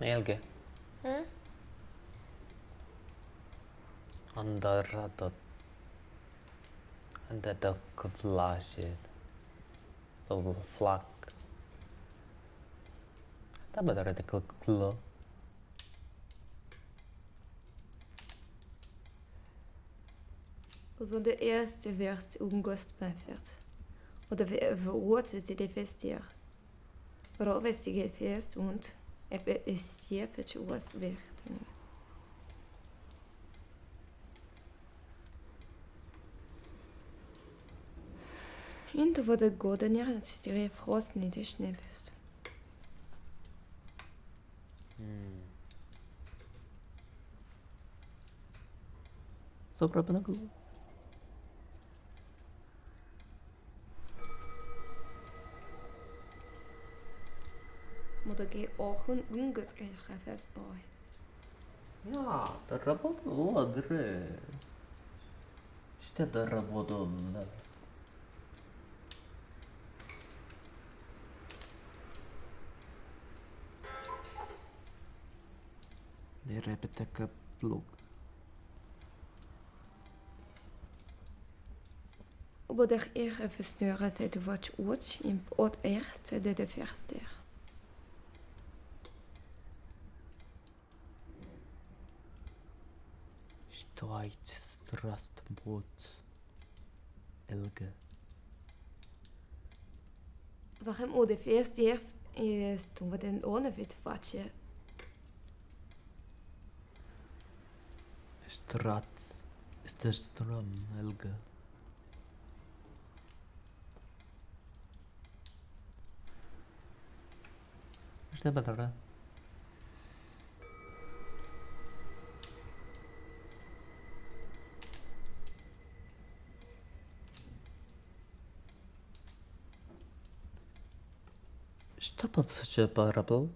Helge, Hm? andaradat anda da kavlashet double flak da badara da klo Also de eerste werd august befert. Oder verurteilt die festier. Però vestige fest und STF het was werd. Into во да года няма да цитира въпрос, не деш не вест. Добре, бе на pa na klo. Maar dat ge ook een ungeskregen fest bij. Ja, da работал ладре. Что да работал? Det repeteca blog. Aber der er versnøret det wat oort in het eerste det de verste. Streitstraßenbrot. Elge. Waarom o de eerste keer is toen we den ohne wit vatje? Straat is de stroom, Elge. مش ده بدر Что подсчет парабл?